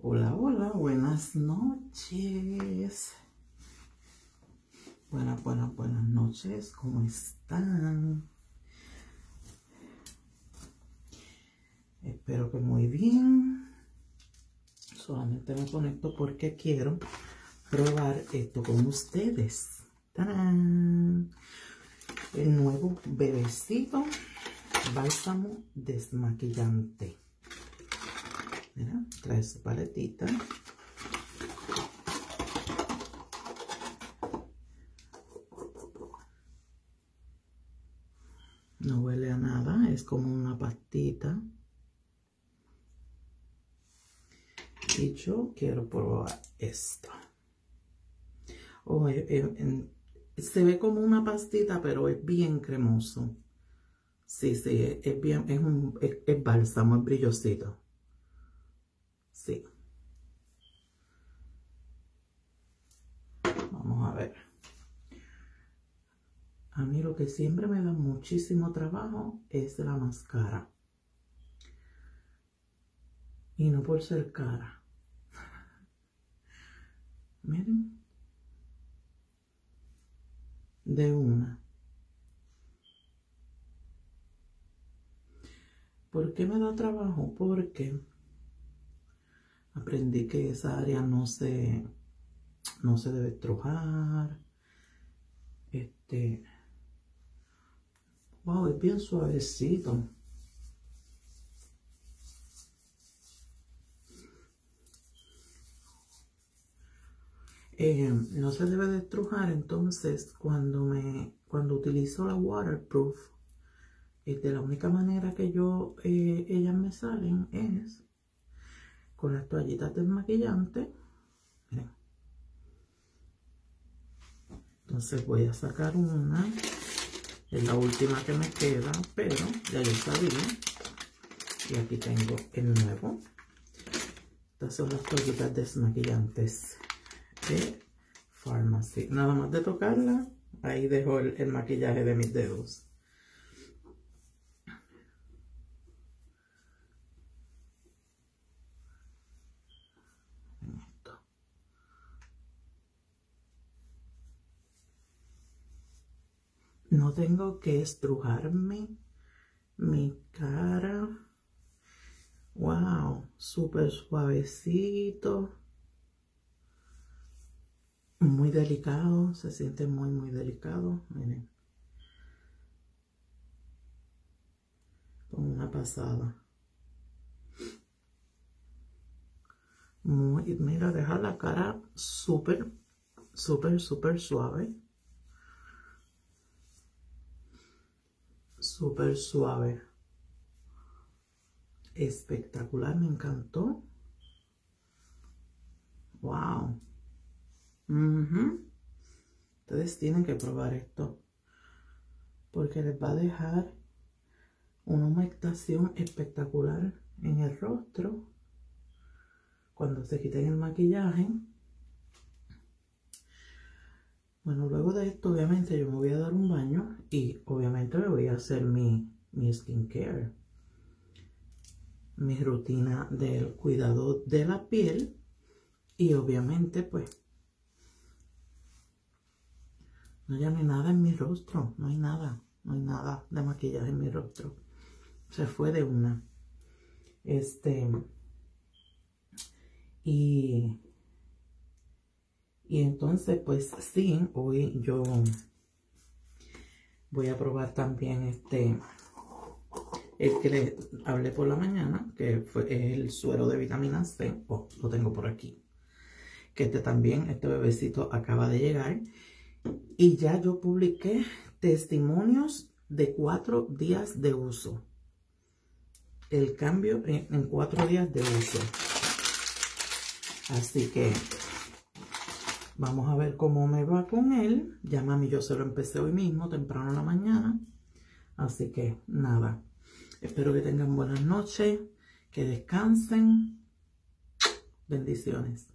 Hola, hola, buenas noches. Buenas, buenas, buenas noches. ¿Cómo están? Espero que muy bien. Solamente me conecto porque quiero probar esto con ustedes. ¡Tarán! El nuevo bebecito bálsamo desmaquillante. Mira, trae su paletita. No huele a nada, es como una pastita. Y yo quiero probar esto. Eh, se ve como una pastita, pero es bien cremoso. Sí, sí, es bien, es un es bálsamo, es brillosito. Vamos a ver. A mí lo que siempre me da muchísimo trabajo es la máscara. Y no por ser cara. Miren. De una. ¿Por qué me da trabajo? Porque aprendí que esa área no se, no se debe estrujar. Este, wow, es bien suavecito. Eh, no se debe de estrujar, entonces cuando me cuando utilizo la waterproof, este, la única manera que yo eh, ellas me salen es con las toallitas desmaquillantes. Entonces voy a sacar una. Es la última que me queda, pero ya yo sabía. Y aquí tengo el nuevo. Estas son las toallitas desmaquillantes de Pharmacy. Nada más de tocarla, ahí dejo el maquillaje de mis dedos. No tengo que estrujarme mi cara. Wow, súper suavecito. Muy delicado, se siente muy, muy delicado. Miren. Con una pasada. Muy, mira, deja la cara súper, súper, súper suave. Súper suave. Espectacular, me encantó. Wow. Ustedes tienen que probar esto. Porque les va a dejar una humectación espectacular en el rostro. Cuando se quiten el maquillaje. Bueno, luego de esto, obviamente, yo me voy a dar un baño y obviamente me voy a hacer mi, mi skincare. Mi rutina del cuidado de la piel. Y obviamente, pues, no hay nada en mi rostro. No hay nada. No hay nada de maquillaje en mi rostro. Se fue de una. Este. Y y entonces, pues sí, hoy yo voy a probar también este, el que hablé por la mañana, que fue el suero de vitamina C. Oh, lo tengo por aquí. Que este también, este bebecito acaba de llegar. Y ya yo publiqué testimonios de cuatro días de uso. El cambio en cuatro días de uso. Así que Vamos a ver cómo me va con él. Ya mami, yo se lo empecé hoy mismo, temprano en la mañana. Así que nada. Espero que tengan buenas noches, que descansen. Bendiciones.